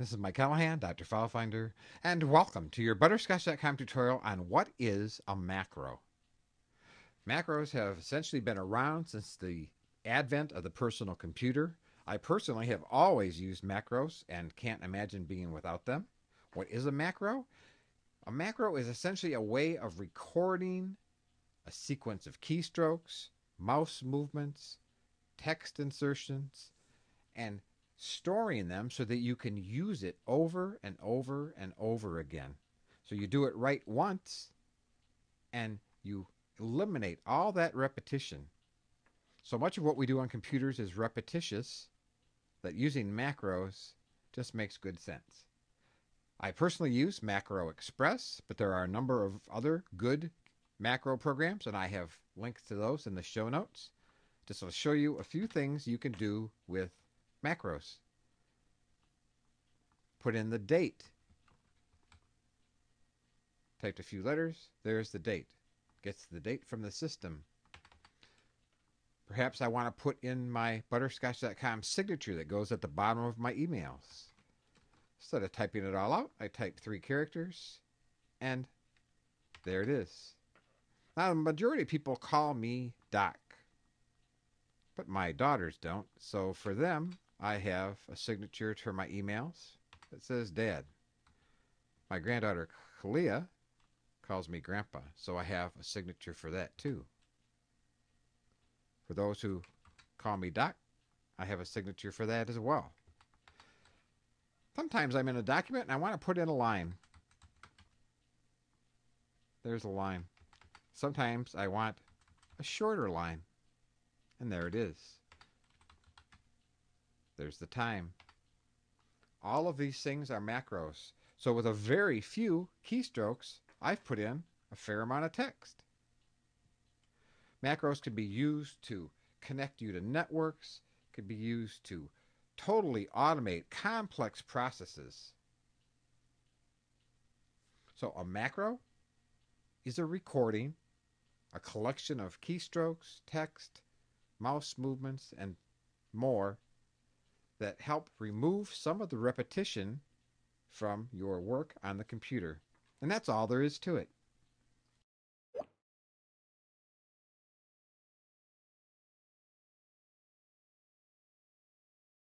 This is Mike Callahan, Dr. FileFinder, and welcome to your Butterscotch.com tutorial on what is a macro. Macros have essentially been around since the advent of the personal computer. I personally have always used macros and can't imagine being without them. What is a macro? A macro is essentially a way of recording a sequence of keystrokes, mouse movements, text insertions, and storing them so that you can use it over and over and over again. So you do it right once and you eliminate all that repetition. So much of what we do on computers is repetitious that using macros just makes good sense. I personally use Macro Express, but there are a number of other good macro programs, and I have links to those in the show notes. Just to show you a few things you can do with macros. Put in the date. Typed a few letters. There's the date. Gets the date from the system. Perhaps I want to put in my butterscotch.com signature that goes at the bottom of my emails. Instead of typing it all out, I type three characters and there it is. Now, the majority of people call me Doc but my daughters don't. So for them, I have a signature to my emails that says Dad. My granddaughter Kalia calls me Grandpa, so I have a signature for that too. For those who call me Doc, I have a signature for that as well. Sometimes I'm in a document and I want to put in a line. There's a line. Sometimes I want a shorter line. And there it is. There's the time. All of these things are macros. So with a very few keystrokes, I've put in a fair amount of text. Macros can be used to connect you to networks, can be used to totally automate complex processes. So a macro is a recording, a collection of keystrokes, text, mouse movements, and more that help remove some of the repetition from your work on the computer. And that's all there is to it.